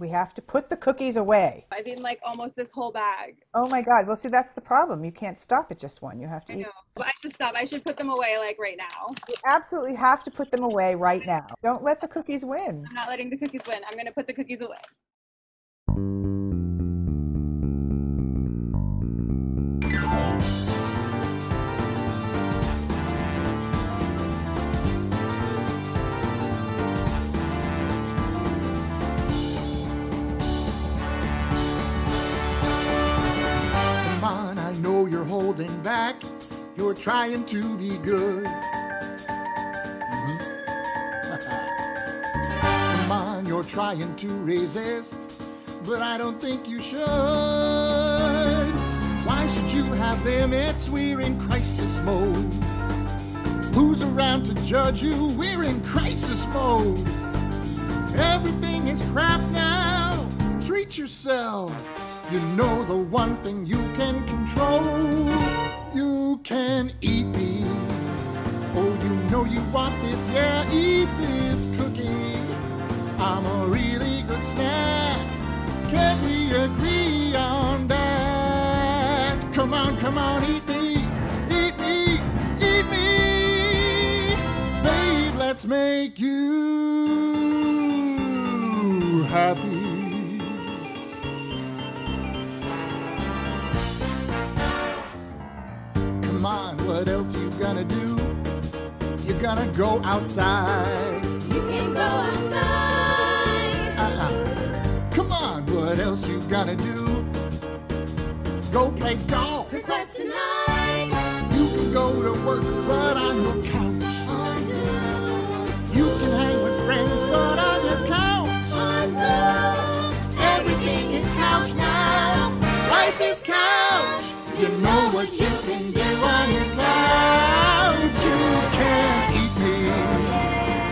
we have to put the cookies away. I've eaten like almost this whole bag. Oh my God. Well, see, that's the problem. You can't stop at just one. You have to I eat. know. But I should stop. I should put them away like right now. You absolutely have to put them away right now. Don't let the cookies win. I'm not letting the cookies win. I'm gonna put the cookies away. Holding back. You're trying to be good. Mhm. Come on, you're trying to resist, but I don't think you should. Why should you have limits? We're in crisis mode. Who's around to judge you? We're in crisis mode. Everything is crap now. Treat yourself. You know the one thing you can control. Can eat me. Oh, you know you want this. Yeah, eat this cookie. I'm a really good snack. Can we agree on that? Come on, come on, eat me. Eat me. Eat me. Babe, let's make you happy. What else you gonna do? You're gonna go outside. You can go outside. Uh-uh. Come on, what else you gonna do? Go play golf. Request tonight. You can go to work, but on your couch. On Zoom. You can hang with friends, but on your couch. On Zoom. Everything is couch now. Life is couch. You know what you can do on your couch. You can eat me.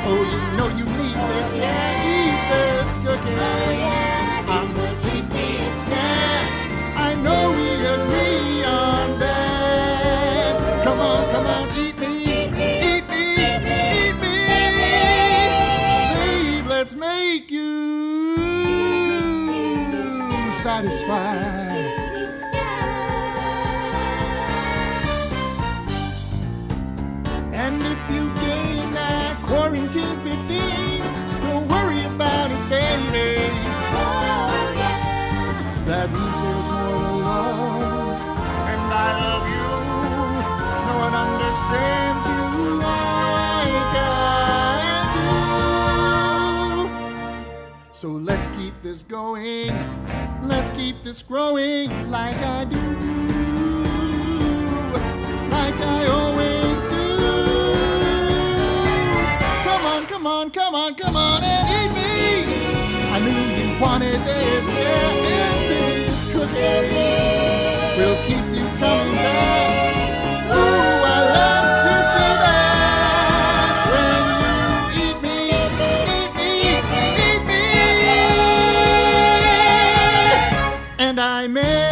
Oh, you know you need this. Yeah, eat this cookie. Oh yeah, I'm the tastiest snack. I know we agree on that. Come on, come on, eat me. Eat me. Eat me. Eat me. Babe, let's make you satisfied. So let's keep this going. Let's keep this growing like I do. Like I always do. Come on, come on, come on, come on and eat me. I knew you wanted this, yeah, and this cookie We'll keep I met.